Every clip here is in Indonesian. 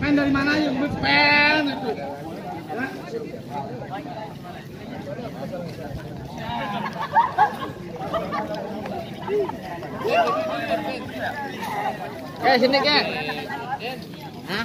Main dari mana yang pen itu? Kayak sini kayak. Hah?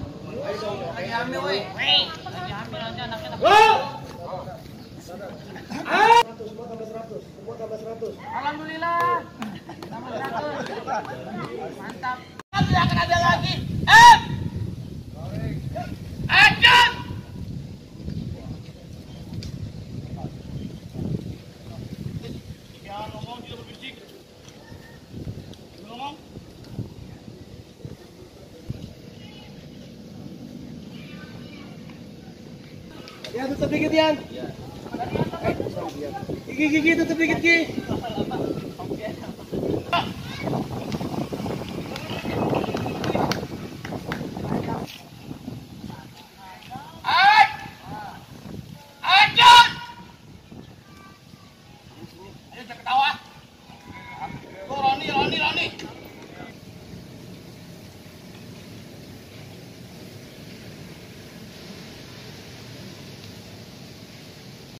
Lagi hamil, woi. Aja anaknya. Alhamdulillah. Tambah 100. Mantap. Tidak akan ada lagi. Eh! Ya tutup dikit Yan. Gigi gigi tutup dikit gigi.